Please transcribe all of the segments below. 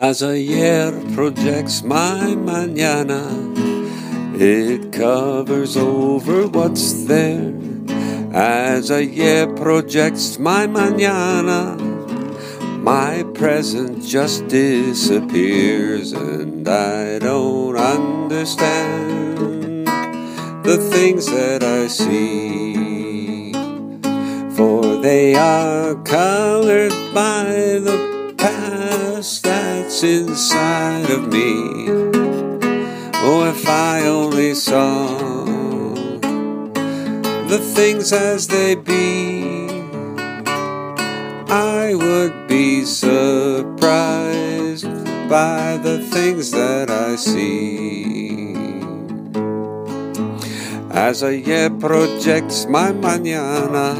As ayer projects my mañana, it covers over what's there. As ayer projects my mañana, my present just disappears, and I don't understand the things that I see. For they are colored by the inside of me. Oh, if I only saw the things as they be, I would be surprised by the things that I see. As ayer projects my mañana.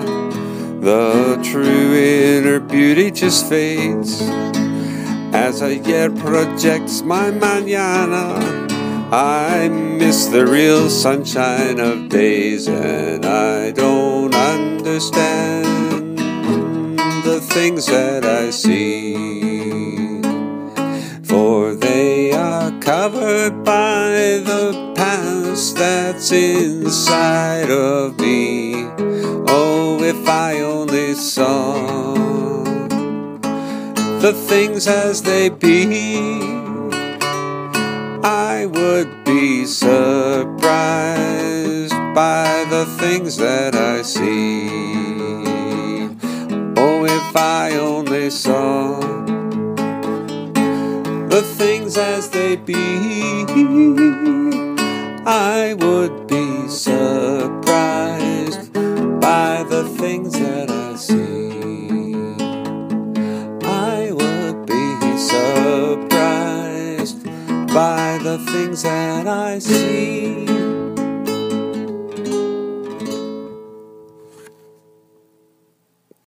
The true inner beauty just fades as ayer projects my mañana. I miss the real sunshine of days, and I don't understand the things that I see. For they are covered by the past that's inside of me. Oh, if I only saw the things as they be, I would be surprised by the things that I see. Oh, if I only saw the things as they be, I would be surprised by the things that I see. The things that I see.